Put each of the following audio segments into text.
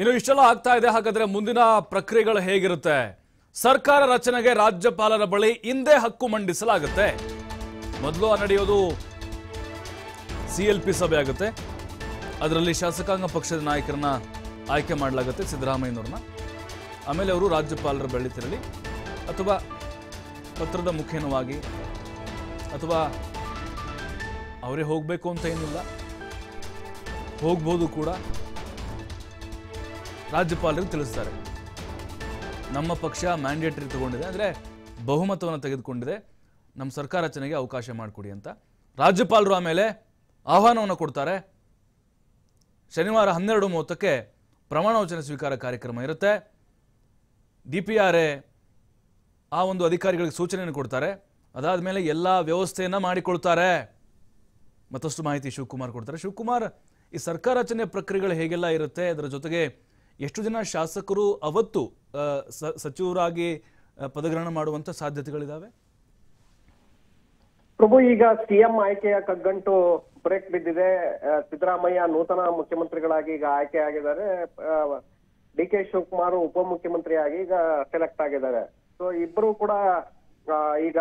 ಇನ್ನು ಇಷ್ಟೆಲ್ಲ ಆಗ್ತಾ ಇದೆ, ಹಾಗಾದ್ರೆ ಮುಂದಿನ ಪ್ರಕ್ರಿಯೆಗಳು ಹೇಗಿರುತ್ತೆ? ಸರ್ಕಾರ ರಚನೆಗೆ ರಾಜ್ಯಪಾಲರ ಬಳಿ ಹಿಂದೆ ಹಕ್ಕು ಮಂಡಿಸಲಾಗುತ್ತೆ. ಮೊದಲು ನಡೆಯೋದು ಸಿ ಎಲ್ ಪಿ ಸಭೆ ಆಗುತ್ತೆ. ಅದರಲ್ಲಿ ಶಾಸಕಾಂಗ ಪಕ್ಷದ ನಾಯಕರನ್ನ ಆಯ್ಕೆ ಮಾಡಲಾಗುತ್ತೆ ಸಿದ್ದರಾಮಯ್ಯನವ್ರನ್ನ. ಆಮೇಲೆ ಅವರು ರಾಜ್ಯಪಾಲರ ಬಳಿ ತೆರಳಿ, ಅಥವಾ ಪತ್ರದ ಮುಖೇನವಾಗಿ, ಅಥವಾ ಅವರೇ ಹೋಗಬೇಕು ಅಂತ ಏನಿಲ್ಲ, ಹೋಗ್ಬೋದು ಕೂಡ. ರಾಜ್ಯಪಾಲರಿಗೆ ತಿಳಿಸ್ತಾರೆ. ನಮ್ಮ ಪಕ್ಷ ಮ್ಯಾಂಡೇಟರಿ ತಗೊಂಡಿದೆ, ಅಂದರೆ ಬಹುಮತವನ್ನು ತೆಗೆದುಕೊಂಡಿದೆ. ನಮ್ಮ ಸರ್ಕಾರ ರಚನೆಗೆ ಅವಕಾಶ ಮಾಡಿಕೊಡಿ ಅಂತ. ರಾಜ್ಯಪಾಲರು ಆಮೇಲೆ ಆಹ್ವಾನವನ್ನು ಕೊಡ್ತಾರೆ. ಶನಿವಾರ ಹನ್ನೆರಡು ಮೂವತ್ತಕ್ಕೆ ಪ್ರಮಾಣ ವಚನ ಸ್ವೀಕಾರ ಕಾರ್ಯಕ್ರಮ ಇರುತ್ತೆ. ಡಿ ಪಿ ಆರ್ ಎ ಆ ಒಂದು ಅಧಿಕಾರಿಗಳಿಗೆ ಸೂಚನೆಯನ್ನು ಕೊಡ್ತಾರೆ. ಅದಾದ ಮೇಲೆ ಎಲ್ಲ ವ್ಯವಸ್ಥೆಯನ್ನು ಮಾಡಿಕೊಳ್ತಾರೆ. ಮತ್ತಷ್ಟು ಮಾಹಿತಿ ಶಿವಕುಮಾರ್ ಕೊಡ್ತಾರೆ. ಶಿವಕುಮಾರ್, ಈ ಸರ್ಕಾರ ರಚನೆ ಪ್ರಕ್ರಿಯೆಗಳು ಹೇಗೆಲ್ಲ ಇರುತ್ತೆ? ಅದರ ಜೊತೆಗೆ ಎಷ್ಟು ಜನ ಶಾಸಕರು ಅವತ್ತು ಸಚಿವರಾಗಿ ಪದಗ್ರಹಣ ಮಾಡುವಂತ ಸಾಧ್ಯತೆಗಳಿದಾವೆ? ಪ್ರಭು, ಈಗ ಸಿಎಂ ಆಯ್ಕೆಯ ಕಗ್ಗಂಟು ಬ್ರೇಕ್ ಬಿದ್ದಿದೆ. ಸಿದ್ದರಾಮಯ್ಯ ನೂತನ ಮುಖ್ಯಮಂತ್ರಿಗಳಾಗಿ ಈಗ ಆಯ್ಕೆ ಆಗಿದ್ದಾರೆ ಡಿ ಕೆ ಶಿವಕುಮಾರ್ ಉಪಮುಖ್ಯಮಂತ್ರಿಯಾಗಿ ಈಗ ಸೆಲೆಕ್ಟ್ ಆಗಿದ್ದಾರೆ. ಸೊ ಇಬ್ಬರು ಕೂಡ ಈಗ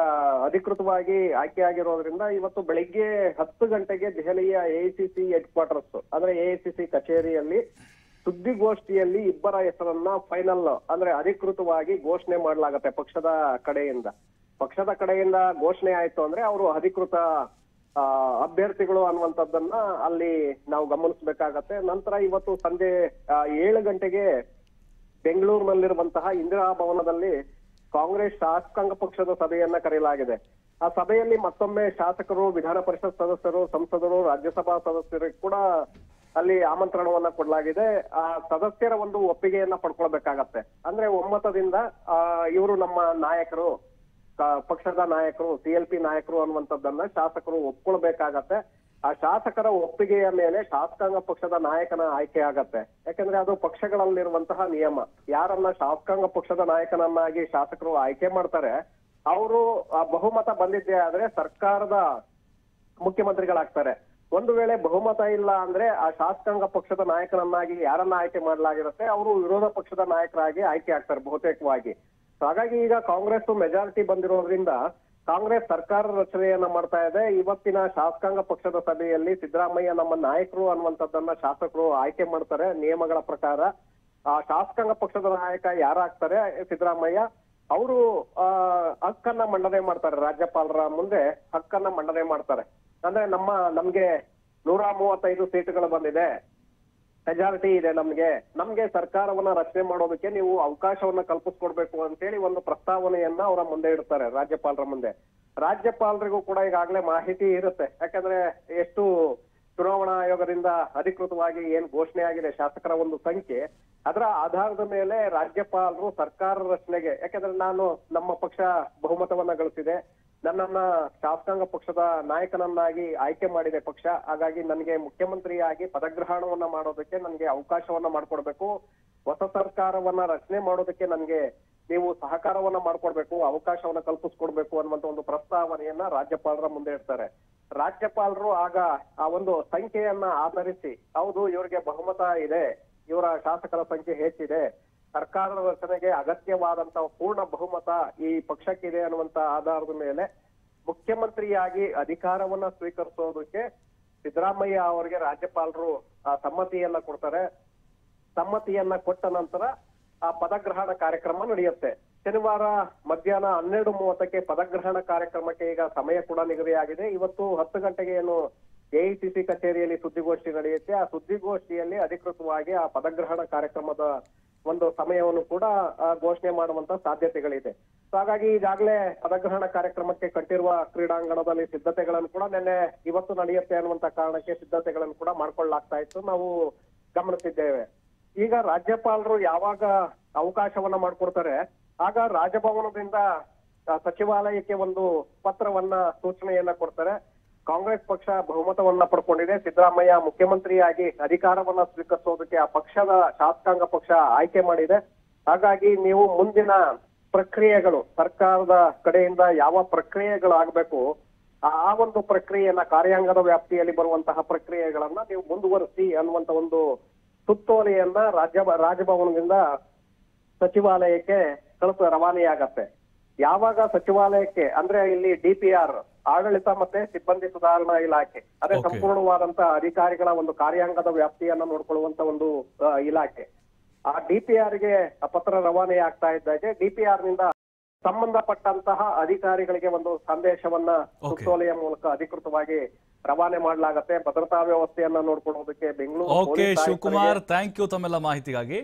ಅಧಿಕೃತವಾಗಿ ಆಯ್ಕೆ ಆಗಿರೋದ್ರಿಂದ ಇವತ್ತು ಬೆಳಿಗ್ಗೆ ಹತ್ತು ಗಂಟೆಗೆ ದೆಹಲಿಯ ಎಐಸಿಸಿ ಹೆಡ್ ಕ್ವಾರ್ಟರ್ಸ್ ಅಂದ್ರೆ ಎಐಸಿಸಿ ಕಚೇರಿಯಲ್ಲಿ ಸುದ್ದಿಗೋಷ್ಠಿಯಲ್ಲಿ ಇಬ್ಬರ ಹೆಸರನ್ನ ಫೈನಲ್ ಅಂದ್ರೆ ಅಧಿಕೃತವಾಗಿ ಘೋಷಣೆ ಮಾಡಲಾಗತ್ತೆ ಪಕ್ಷದ ಕಡೆಯಿಂದ. ಪಕ್ಷದ ಕಡೆಯಿಂದ ಘೋಷಣೆ ಆಯ್ತು ಅಂದ್ರೆ ಅವರು ಅಧಿಕೃತ ಅಭ್ಯರ್ಥಿಗಳು ಅನ್ನುವಂಥದ್ದನ್ನ ಅಲ್ಲಿ ನಾವು ಗಮನಿಸಬೇಕಾಗತ್ತೆ. ನಂತರ ಇವತ್ತು ಸಂಜೆ ಏಳು ಗಂಟೆಗೆ ಬೆಂಗಳೂರಿನಲ್ಲಿರುವಂತಹ ಇಂದಿರಾ ಭವನದಲ್ಲಿ ಕಾಂಗ್ರೆಸ್ ಶಾಸಕಾಂಗ ಪಕ್ಷದ ಸಭೆಯನ್ನ ಕರೆಯಲಾಗಿದೆ. ಆ ಸಭೆಯಲ್ಲಿ ಮತ್ತೊಮ್ಮೆ ಶಾಸಕರು, ವಿಧಾನ ಪರಿಷತ್ ಸದಸ್ಯರು, ಸಂಸದರು, ರಾಜ್ಯಸಭಾ ಸದಸ್ಯರು ಕೂಡ ಅಲ್ಲಿ ಆಮಂತ್ರಣವನ್ನ ಕೊಡಲಾಗಿದೆ. ಆ ಸದಸ್ಯರ ಒಂದು ಒಪ್ಪಿಗೆಯನ್ನ ಪಡ್ಕೊಳ್ಬೇಕಾಗತ್ತೆ. ಅಂದ್ರೆ ಒಮ್ಮತದಿಂದ, ಆ, ಇವರು ನಮ್ಮ ನಾಯಕರು ಪಕ್ಷದ ನಾಯಕರು, ಸಿ ಎಲ್ ಪಿ ನಾಯಕರು ಅನ್ನುವಂಥದ್ದನ್ನ ಶಾಸಕರು ಒಪ್ಕೊಳ್ಬೇಕಾಗತ್ತೆ. ಆ ಶಾಸಕರ ಒಪ್ಪಿಗೆಯ ಮೇಲೆ ಶಾಸಕಾಂಗ ಪಕ್ಷದ ನಾಯಕನ ಆಯ್ಕೆ ಆಗತ್ತೆ. ಯಾಕಂದ್ರೆ ಅದು ಪಕ್ಷಗಳಲ್ಲಿರುವಂತಹ ನಿಯಮ. ಯಾರನ್ನ ಶಾಸಕಾಂಗ ಪಕ್ಷದ ನಾಯಕನನ್ನಾಗಿ ಶಾಸಕರು ಆಯ್ಕೆ ಮಾಡ್ತಾರೆ, ಅವರು ಬಹುಮತ ಬಂದಿದ್ದೇ ಆದ್ರೆ ಸರ್ಕಾರದ ಮುಖ್ಯಮಂತ್ರಿಗಳಾಗ್ತಾರೆ. ಒಂದು ವೇಳೆ ಬಹುಮತ ಇಲ್ಲ ಅಂದ್ರೆ ಆ ಶಾಸಕಾಂಗ ಪಕ್ಷದ ನಾಯಕನನ್ನಾಗಿ ಯಾರನ್ನ ಆಯ್ಕೆ ಮಾಡಲಾಗಿರುತ್ತೆ, ಅವರು ವಿರೋಧ ಪಕ್ಷದ ನಾಯಕರಾಗಿ ಆಯ್ಕೆ ಆಗ್ತಾರೆ ಬಹುತೇಕವಾಗಿ. ಹಾಗಾಗಿ ಈಗ ಕಾಂಗ್ರೆಸ್ ಮೆಜಾರಿಟಿ ಬಂದಿರೋದ್ರಿಂದ ಕಾಂಗ್ರೆಸ್ ಸರ್ಕಾರ ರಚನೆಯನ್ನ ಮಾಡ್ತಾ ಇದೆ. ಇವತ್ತಿನ ಶಾಸಕಾಂಗ ಪಕ್ಷದ ಸಭೆಯಲ್ಲಿ ಸಿದ್ದರಾಮಯ್ಯ ನಮ್ಮ ನಾಯಕರು ಅನ್ನುವಂಥದ್ದನ್ನ ಶಾಸಕರು ಆಯ್ಕೆ ಮಾಡ್ತಾರೆ, ನಿಯಮಗಳ ಪ್ರಕಾರ. ಆ ಶಾಸಕಾಂಗ ಪಕ್ಷದ ನಾಯಕ ಯಾರಾಗ್ತಾರೆ? ಸಿದ್ದರಾಮಯ್ಯ. ಅವರು ಹಕ್ಕನ್ನ ಮಂಡನೆ ಮಾಡ್ತಾರೆ. ರಾಜ್ಯಪಾಲರ ಮುಂದೆ ಹಕ್ಕನ್ನ ಮಂಡನೆ ಮಾಡ್ತಾರೆ. ಅಂದ್ರೆ ನಮ್ಮ, ನಮ್ಗೆ ನೂರ ಮೂವತ್ತೈದು ಸೀಟುಗಳು ಬಂದಿದೆ. ಮೆಜಾರಿಟಿ ಇದೆ ನಮ್ಗೆ. ನಮ್ಗೆ ಸರ್ಕಾರವನ್ನ ರಚನೆ ಮಾಡೋದಕ್ಕೆ ನೀವು ಅವಕಾಶವನ್ನ ಕಲ್ಪಿಸ್ಕೊಡ್ಬೇಕು ಅಂತೇಳಿ ಒಂದು ಪ್ರಸ್ತಾವನೆಯನ್ನ ಅವರ ಮುಂದೆ ಇಡ್ತಾರೆ, ರಾಜ್ಯಪಾಲರ ಮುಂದೆ. ರಾಜ್ಯಪಾಲರಿಗೂ ಕೂಡ ಈಗಾಗಲೇ ಮಾಹಿತಿ ಇರುತ್ತೆ. ಯಾಕಂದ್ರೆ ಎಷ್ಟು ಚುನಾವಣಾ ಆಯೋಗದಿಂದ ಅಧಿಕೃತವಾಗಿ ಏನ್ ಘೋಷಣೆ ಆಗಿದೆ, ಶಾಸಕರ ಒಂದು ಸಂಖ್ಯೆ, ಅದರ ಆಧಾರದ ಮೇಲೆ ರಾಜ್ಯಪಾಲರು ಸರ್ಕಾರ ರಚನೆಗೆ, ಯಾಕಂದ್ರೆ ನಾನು ನಮ್ಮ ಪಕ್ಷ ಬಹುಮತವನ್ನ ಗಳಿಸಿದೆ. ನನ್ನನ್ನ ಶಾಸಕಾಂಗ ಪಕ್ಷದ ನಾಯಕನನ್ನಾಗಿ ಆಯ್ಕೆ ಮಾಡಿದೆ ಪಕ್ಷ. ಹಾಗಾಗಿ ನನಗೆ ಮುಖ್ಯಮಂತ್ರಿಯಾಗಿ ಪದಗ್ರಹಣವನ್ನ ಮಾಡೋದಕ್ಕೆ ನನಗೆ ಅವಕಾಶವನ್ನ ಮಾಡ್ಕೊಡ್ಬೇಕು. ಹೊಸ ಸರ್ಕಾರವನ್ನ ರಚನೆ ಮಾಡೋದಕ್ಕೆ ನನಗೆ ನೀವು ಸಹಕಾರವನ್ನ ಮಾಡ್ಕೊಡ್ಬೇಕು, ಅವಕಾಶವನ್ನ ಕಲ್ಪಿಸ್ಕೊಡ್ಬೇಕು ಅನ್ನುವಂತ ಒಂದು ಪ್ರಸ್ತಾವನೆಯನ್ನ ರಾಜ್ಯಪಾಲರ ಮುಂದೆ ಇಡ್ತಾರೆ. ರಾಜ್ಯಪಾಲರು ಆಗ ಆ ಒಂದು ಸಂಖ್ಯೆಯನ್ನ ಆಧರಿಸಿ, ಹೌದು, ಇವರಿಗೆ ಬಹುಮತ ಇದೆ, ಇವರ ಶಾಸಕರ ಸಂಖ್ಯೆ ಹೆಚ್ಚಿದೆ ಸರ್ಕಾರದ ರಚನೆಗೆ ಅಗತ್ಯವಾದಂತಹ ಪೂರ್ಣ ಬಹುಮತ ಈ ಪಕ್ಷಕ್ಕಿದೆ ಅನ್ನುವಂತ ಆಧಾರದ ಮೇಲೆ ಮುಖ್ಯಮಂತ್ರಿಯಾಗಿ ಅಧಿಕಾರವನ್ನ ಸ್ವೀಕರಿಸೋದಕ್ಕೆ ಸಿದ್ದರಾಮಯ್ಯ ಅವರಿಗೆ ರಾಜ್ಯಪಾಲರು ಸಮ್ಮತಿಯನ್ನ ಕೊಡ್ತಾರೆ. ಸಮ್ಮತಿಯನ್ನ ಕೊಟ್ಟ ನಂತರ ಆ ಪದಗ್ರಹಣ ಕಾರ್ಯಕ್ರಮ ನಡೆಯುತ್ತೆ. ಶನಿವಾರ ಮಧ್ಯಾಹ್ನ ಹನ್ನೆರಡು ಮೂವತ್ತಕ್ಕೆ ಪದಗ್ರಹಣ ಕಾರ್ಯಕ್ರಮಕ್ಕೆ ಈಗ ಸಮಯ ಕೂಡ ನಿಗದಿಯಾಗಿದೆ. ಇವತ್ತು ಹತ್ತು ಗಂಟೆಗೆ ಏನು ಎಐಸಿಸಿ ಕಚೇರಿಯಲ್ಲಿ ಸುದ್ದಿಗೋಷ್ಠಿ ನಡೆಯುತ್ತೆ. ಆ ಸುದ್ದಿಗೋಷ್ಠಿಯಲ್ಲಿ ಅಧಿಕೃತವಾಗಿ ಆ ಪದಗ್ರಹಣ ಕಾರ್ಯಕ್ರಮದ ಒಂದು ಸಮಯವನ್ನು ಕೂಡ ಘೋಷಣೆ ಮಾಡುವಂತ ಸಾಧ್ಯತೆಗಳಿದೆ. ಸೊ ಹಾಗಾಗಿ ಈಗಾಗಲೇ ಪದಗ್ರಹಣ ಕಾರ್ಯಕ್ರಮಕ್ಕೆ ಕಟ್ಟಿರುವ ಕ್ರೀಡಾಂಗಣದಲ್ಲಿ ಸಿದ್ಧತೆಗಳನ್ನು ಕೂಡ ನಿನ್ನೆ ಇವತ್ತು ನಡೆಯುತ್ತೆ ಅನ್ನುವಂತ ಕಾರಣಕ್ಕೆ ಸಿದ್ಧತೆಗಳನ್ನು ಕೂಡ ಮಾಡ್ಕೊಳ್ಳಾಗ್ತಾ ಇತ್ತು. ನಾವು ಗಮನಿಸಿದ್ದೇವೆ. ಈಗ ರಾಜ್ಯಪಾಲರು ಯಾವಾಗ ಅವಕಾಶವನ್ನ ಮಾಡ್ಕೊಡ್ತಾರೆ, ಆಗ ರಾಜಭವನದಿಂದ ಸಚಿವಾಲಯಕ್ಕೆ ಒಂದು ಪತ್ರವನ್ನ ಸೂಚನೆಯನ್ನ ಕೊಡ್ತಾರೆ. ಕಾಂಗ್ರೆಸ್ ಪಕ್ಷ ಬಹುಮತವನ್ನ ಪಡ್ಕೊಂಡಿದೆ. ಸಿದ್ದರಾಮಯ್ಯ ಮುಖ್ಯಮಂತ್ರಿಯಾಗಿ ಅಧಿಕಾರವನ್ನ ಸ್ವೀಕರಿಸೋದಕ್ಕೆ ಆ ಪಕ್ಷದ ಶಾಸಕಾಂಗ ಪಕ್ಷ ಆಯ್ಕೆ ಮಾಡಿದೆ. ಹಾಗಾಗಿ ನೀವು ಮುಂದಿನ ಪ್ರಕ್ರಿಯೆಗಳು, ಸರ್ಕಾರದ ಕಡೆಯಿಂದ ಯಾವ ಪ್ರಕ್ರಿಯೆಗಳಾಗಬೇಕು, ಆ ಒಂದು ಪ್ರಕ್ರಿಯೆಯನ್ನ ಕಾರ್ಯಾಂಗದ ವ್ಯಾಪ್ತಿಯಲ್ಲಿ ಬರುವಂತಹ ಪ್ರಕ್ರಿಯೆಗಳನ್ನ ನೀವು ಮುಂದುವರಿಸಿ ಅನ್ನುವಂತ ಒಂದು ಸುತ್ತೋಲೆಯನ್ನ ರಾಜ್ಯ ರಾಜಭವನದಿಂದ ಸಚಿವಾಲಯಕ್ಕೆ ಕಳಿಸ ರವಾನೆಯಾಗತ್ತೆ. ಯಾವಾಗ ಸಚಿವಾಲಯಕ್ಕೆ ಅಂದ್ರೆ ಇಲ್ಲಿ ಡಿಪಿಆರ್ ಆಡಳಿತ ಮತ್ತೆ ಸಿಬ್ಬಂದಿ ಸುಧಾರಣಾ ಇಲಾಖೆ ಅದೇ ಸಂಪೂರ್ಣವಾದಂತಹ ಸಂಪೂರ್ಣವಾದಂತ ಅಧಿಕಾರಿಗಳ ಒಂದು ಕಾರ್ಯಾಂಗದ ವ್ಯಾಪ್ತಿಯನ್ನ ನೋಡ್ಕೊಳ್ಳುವಂತ ಒಂದು ಆ, ಇಲಾಖೆ. ಆ ಡಿಪಿಆರ್ಗೆ ಪತ್ರ ರವಾನೆ ಆಗ್ತಾ ಇದ್ದಾಗೆ ಡಿಪಿಆರ್ನಿಂದ ಸಂಬಂಧಪಟ್ಟಂತಹ ಅಧಿಕಾರಿಗಳಿಗೆ ಒಂದು ಸಂದೇಶವನ್ನ. ಸುತ್ತೋಲೆಯ ಮೂಲಕ ಅಧಿಕೃತವಾಗಿ ರವಾನೆ ಮಾಡಲಾಗತ್ತೆ. ಭದ್ರತಾ ವ್ಯವಸ್ಥೆಯನ್ನ ನೋಡ್ಕೊಳ್ಳೋದಕ್ಕೆ ಬೆಂಗಳೂರು ಶಿವಕುಮಾರ್ ಥ್ಯಾಂಕ್ ಯು ತಮ್ಮೆಲ್ಲ ಮಾಹಿತಿಗಾಗಿ.